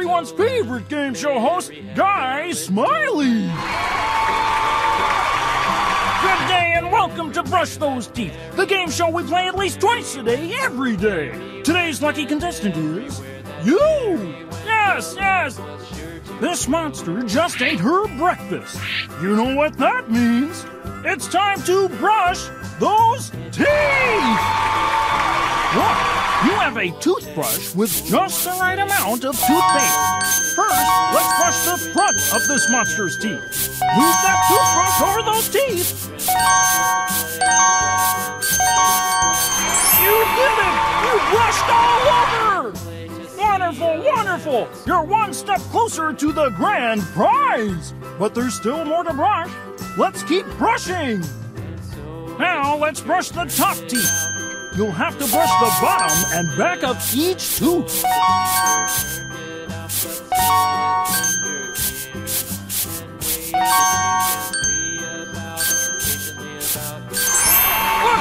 everyone's favorite game show host, Guy Smiley! Good day and welcome to Brush Those Teeth, the game show we play at least twice a day, every day. Today's lucky contestant is you! Yes, yes! This monster just ate her breakfast. You know what that means? It's time to brush those teeth! A toothbrush with just the right amount of toothpaste. First, let's brush the front of this monster's teeth. Move that toothbrush over those teeth. You did it! You brushed all over! Wonderful, wonderful! You're one step closer to the grand prize! But there's still more to brush. Let's keep brushing! Now let's brush the top teeth. You'll have to brush the bottom and back of each tooth. Look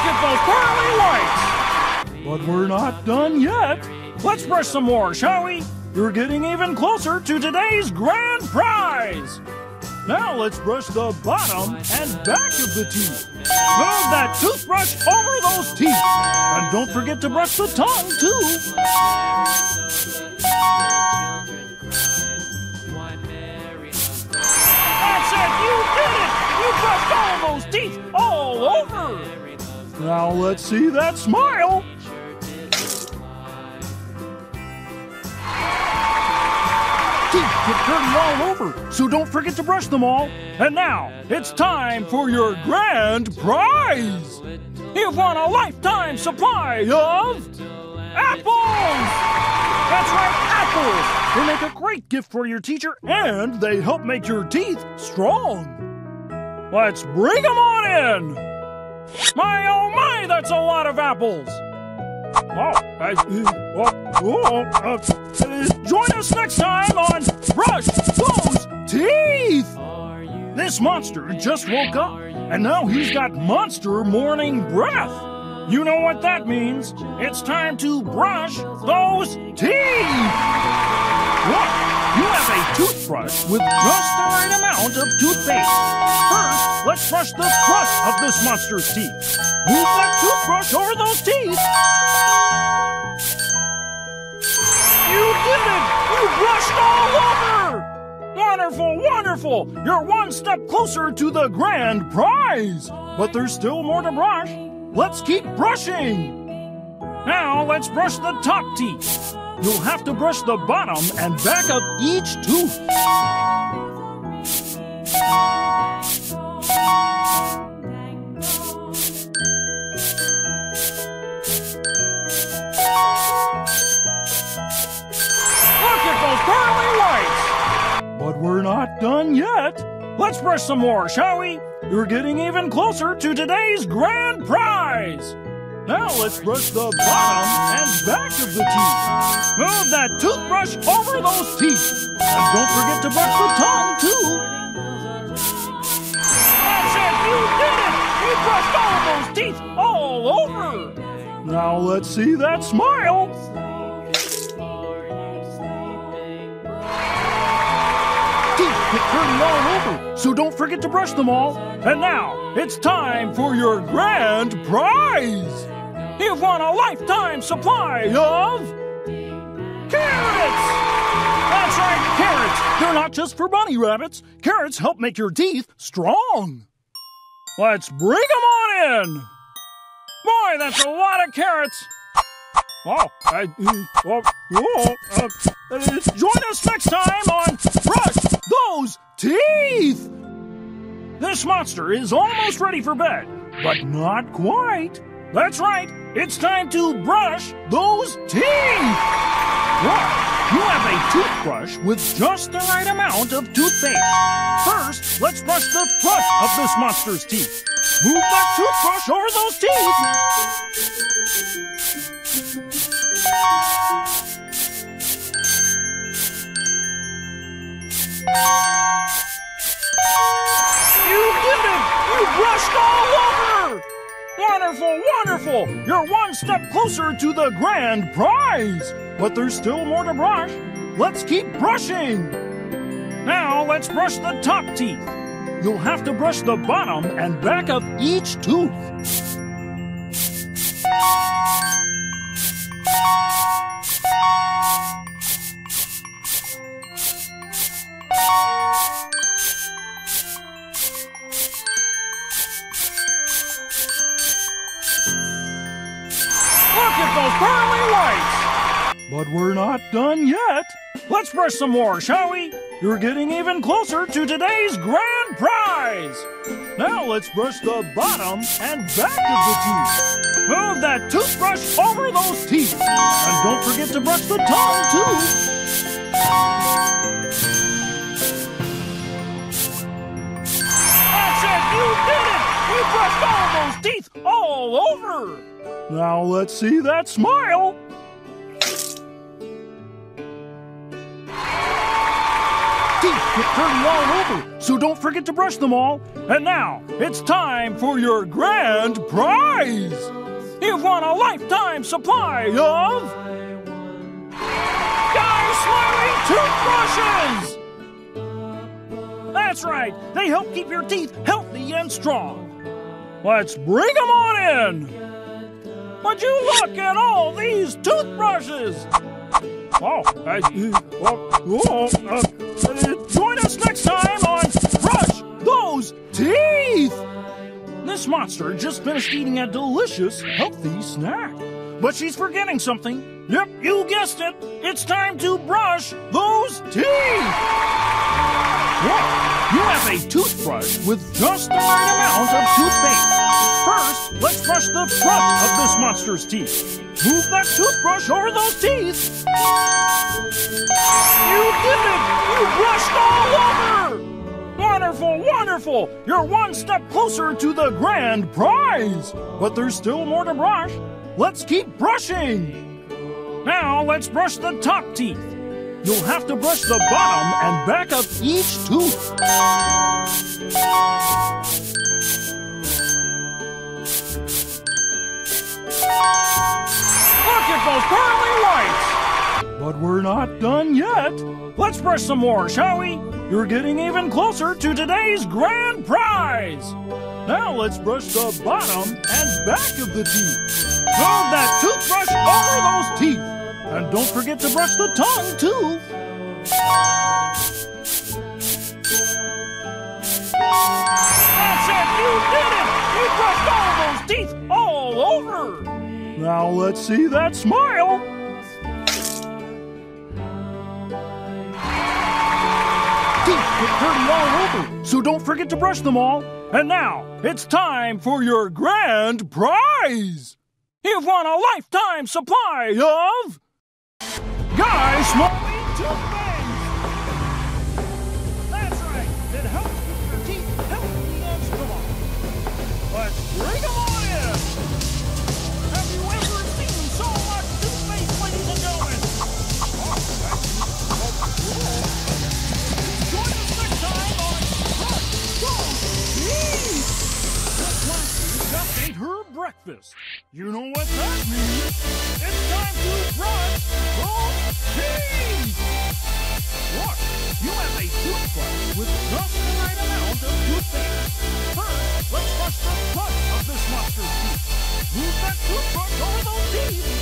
at those pearly whites! But we're not done yet. Let's brush some more, shall we? You're getting even closer to today's grand prize! Now let's brush the bottom and back of the teeth. Move that toothbrush over those teeth. And don't forget to brush the tongue, too. That's it! You did it! You brushed all those teeth all over! Now let's see that smile. Get dirty all over, so don't forget to brush them all. And now, it's time for your grand prize! You've won a lifetime supply of apples! That's right, apples! They make a great gift for your teacher, and they help make your teeth strong. Let's bring them on in! My oh my, that's a lot of apples! Oh, I, uh, oh, oh, uh, uh, join us next Monster just woke up, and now he's got monster morning breath. You know what that means. It's time to brush those teeth! Look, you have a toothbrush with just the right amount of toothpaste. First, let's brush the front of this monster's teeth. Move that toothbrush over those teeth. You did it! You brushed all over! Wonderful, wonderful! You're one step closer to the grand prize! But there's still more to brush. Let's keep brushing! Now let's brush the top teeth. You'll have to brush the bottom and back of each tooth. Done yet. Let's brush some more, shall we? You're getting even closer to today's grand prize. Now let's brush the bottom and back of the teeth. Move that toothbrush over those teeth. And don't forget to brush the tongue, too. That's it! You did it! You brushed all those teeth all over! Now let's see that smile. Get dirty all over, so don't forget to brush them all. And now, it's time for your grand prize! You've won a lifetime supply of carrots! That's right, carrots! They're not just for bunny rabbits. Carrots help make your teeth strong. Let's bring them on in! Boy, that's a lot of carrots! Oh, I, uh, oh, oh, uh, uh, join us next time on Brush Those Teeth! This monster is almost ready for bed, but not quite. That's right, it's time to brush those teeth! Look, you have a toothbrush with just the right amount of toothpaste. First, let's brush the front of this monster's teeth. Move that toothbrush over those teeth. You did it! You brushed all over! Wonderful, wonderful! You're one step closer to the grand prize! But there's still more to brush. Let's keep brushing! Now let's brush the top teeth. You'll have to brush the bottom and back of each tooth. But we're not done yet. Let's brush some more, shall we? You're getting even closer to today's grand prize! Now let's brush the bottom and back of the teeth. Move that toothbrush over those teeth. And don't forget to brush the tongue, too. That's it! You did it! You brushed all those teeth all over! Now let's see that smile. Teeth get dirty all over, so don't forget to brush them all. And now it's time for your grand prize. You've won a lifetime supply of Guy toothbrushes. That's right. They help keep your teeth healthy and strong. Let's bring them on in. Would you look at all these toothbrushes? Oh, I, oh, oh, uh, time on Brush Those Teeth! This monster just finished eating a delicious, healthy snack. But she's forgetting something. Yep, you guessed it. It's time to brush those teeth! Whoa, you have a toothbrush with just the right amount of toothpaste. First, let's brush the front of this monster's teeth. Move that toothbrush over those teeth. You did it! You brushed all over! Wonderful, wonderful! You're one step closer to the grand prize! But there's still more to brush. Let's keep brushing! Now let's brush the top teeth. You'll have to brush the bottom and back of each tooth. Look at those pearly whites! But we're not done yet. Let's brush some more, shall we? You're getting even closer to today's grand prize. Now let's brush the bottom and back of the teeth. Move that toothbrush over those teeth. And don't forget to brush the tongue, too. That's it! You did it! You brushed all those teeth all over! Now let's see that smile. Teeth get dirty all over, so don't forget to brush them all. And now it's time for your grand prize. You've won a lifetime supply of Guy breakfast. You know what that means? It's time to brush your teeth! Look, you have a toothbrush with just the right amount of toothpaste. First, let's brush the front of this monster's teeth. Move that toothbrush over those teeth!